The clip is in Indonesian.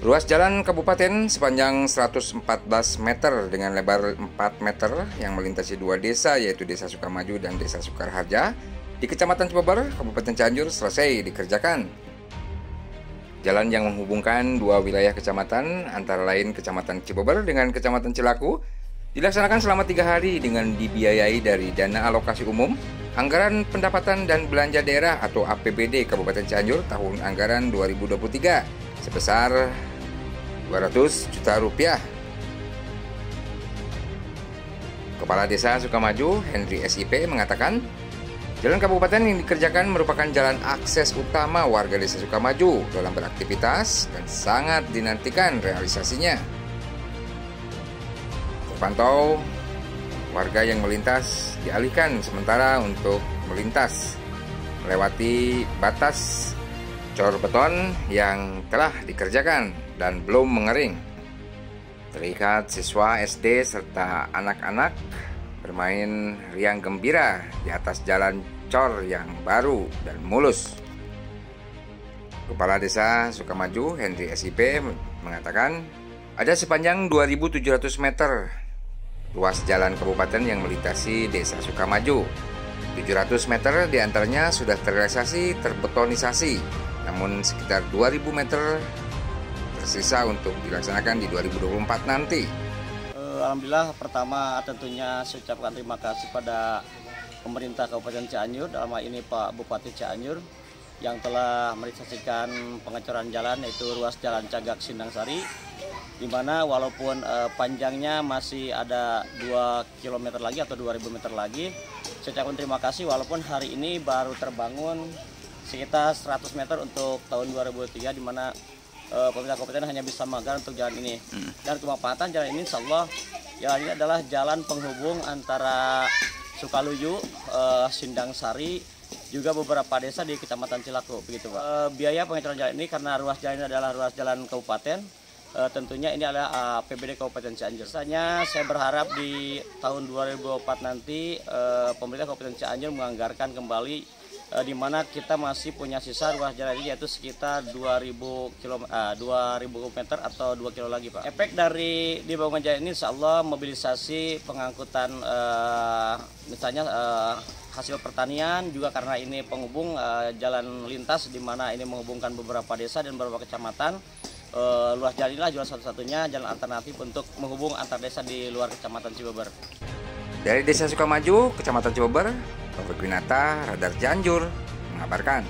Ruas jalan kabupaten sepanjang 114 meter dengan lebar 4 meter yang melintasi dua desa yaitu Desa Sukamaju dan Desa Sukarharja di Kecamatan Cibeber, Kabupaten Cianjur selesai dikerjakan. Jalan yang menghubungkan dua wilayah kecamatan antara lain Kecamatan Cibeber dengan Kecamatan Cilaku dilaksanakan selama tiga hari dengan dibiayai dari dana alokasi umum, anggaran pendapatan dan belanja daerah atau APBD Kabupaten Cianjur tahun anggaran 2023 sebesar 200 juta rupiah. Kepala Desa Sukamaju, Henry SIP, mengatakan, Jalan kabupaten yang dikerjakan merupakan jalan akses utama warga desa Sukamaju dalam beraktivitas dan sangat dinantikan realisasinya. Terpantau, warga yang melintas dialihkan sementara untuk melintas melewati batas cor beton yang telah dikerjakan dan belum mengering. Terlihat siswa SD serta anak-anak bermain riang gembira di atas jalan cor yang baru dan mulus. Kepala Desa Sukamaju Henry SIP mengatakan ada sepanjang 2.700 meter ruas jalan kabupaten yang melintasi Desa Sukamaju. 700 meter di antaranya sudah terrealisasi terbetonisasi namun sekitar 2000 meter tersisa untuk dilaksanakan di 2024 nanti. Eh, Alhamdulillah pertama tentunya saya ucapkan terima kasih pada pemerintah Kabupaten Cianjur dalam hal ini Pak Bupati Cianjur yang telah merealisasikan pengecoran jalan yaitu ruas jalan Cagak Sindang Sari di mana walaupun eh, panjangnya masih ada 2 km lagi atau 2000 meter lagi saya ucapkan terima kasih walaupun hari ini baru terbangun sekitar 100 meter untuk tahun 2003 di mana uh, pemerintah kabupaten hanya bisa menganggarkan untuk jalan ini. Hmm. Dan kemapanan jalan ini insya Allah ya ini adalah jalan penghubung antara Sukaluyu, uh, Sindang Sari, juga beberapa desa di Kecamatan Cilaku begitu Pak. Uh, biaya pengecoran jalan ini karena ruas jalan ini adalah ruas jalan kabupaten uh, tentunya ini adalah uh, PBD Kabupaten Cianjur. Saya saya berharap di tahun 2004 nanti uh, pemerintah Kabupaten Cianjur menganggarkan kembali uh, di mana kita masih punya sisa ruas jalan ini yaitu sekitar 2000 km uh, 2000 meter atau 2 kilo lagi Pak. Efek dari di bangunan jalan ini insya Allah mobilisasi pengangkutan uh, misalnya uh, hasil pertanian juga karena ini penghubung uh, jalan lintas di mana ini menghubungkan beberapa desa dan beberapa kecamatan uh, luas jalan inilah jual satu-satunya jalan alternatif untuk menghubung antar desa di luar kecamatan Cibeber. Dari Desa Sukamaju, Kecamatan Cibeber, Taufik Winata, Radar Cianjur, mengabarkan.